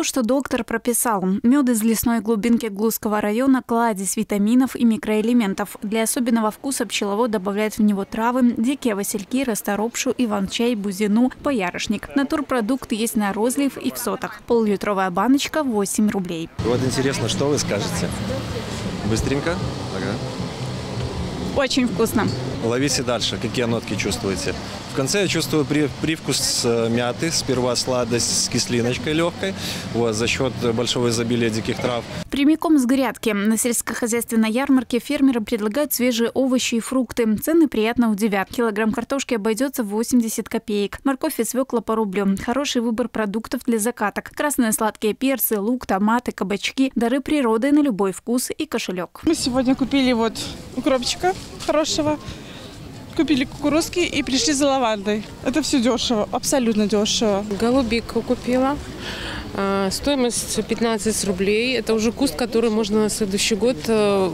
То, что доктор прописал. Мед из лесной глубинки Глузского района – кладезь витаминов и микроэлементов. Для особенного вкуса пчеловод добавляет в него травы, дикие васильки, расторопшу, иван-чай, бузину, боярышник. Натурпродукт есть на розлив и в сотах. Полулитровая баночка – 8 рублей. Вот интересно, что вы скажете? Быстренько? Ага. Очень вкусно. Ловите дальше. Какие нотки чувствуете? В конце я чувствую при, привкус э, мяты. Сперва сладость с кислиночкой легкой. Вот, за счет большого изобилия диких трав. Прямиком с грядки. На сельскохозяйственной ярмарке фермеры предлагают свежие овощи и фрукты. Цены приятно удивят. Килограмм картошки обойдется в 80 копеек. Морковь и свекла по рублю. Хороший выбор продуктов для закаток. Красные сладкие перцы, лук, томаты, кабачки. Дары природы на любой вкус и кошелек. Мы сегодня купили вот укропчика хорошего, купили кукурузки и пришли за лавандой. Это все дешево, абсолютно дешево. Голубику купила. А, Стоимость 15 рублей. Это уже куст, который можно на следующий год э,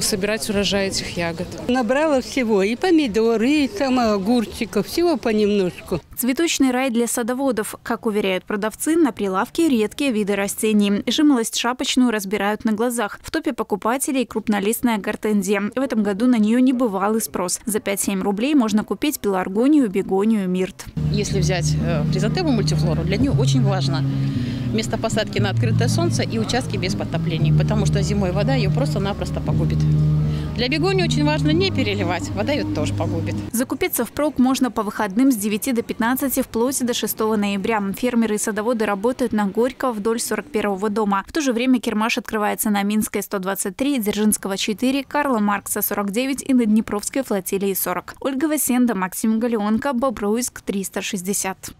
собирать урожай этих ягод. Набрала всего, и помидоры, и там огурчиков, всего понемножку. Цветочный рай для садоводов. Как уверяют продавцы, на прилавке редкие виды растений. Жимолость шапочную разбирают на глазах. В топе покупателей крупнолистная гортензия. В этом году на нее небывалый спрос. За 5-7 рублей можно купить пеларгонию, бегонию, мирт. Если взять э, хризотему мультифлору, для нее очень важно место посадки на открытое солнце и участки без подтоплений, потому что зимой вода ее просто-напросто погубит. Для бегонии очень важно не переливать, вода ее тоже погубит. Закупиться впрок можно по выходным с 9 до 15 вплоть до 6 ноября. Фермеры и садоводы работают на Горького вдоль 41-го дома. В то же время Кермаш открывается на Минской 123, Дзержинского 4, Карла Маркса 49 и на Днепровской флотилии 40. Ольга Васенда, Максим Галеонко, Бобруйск 360.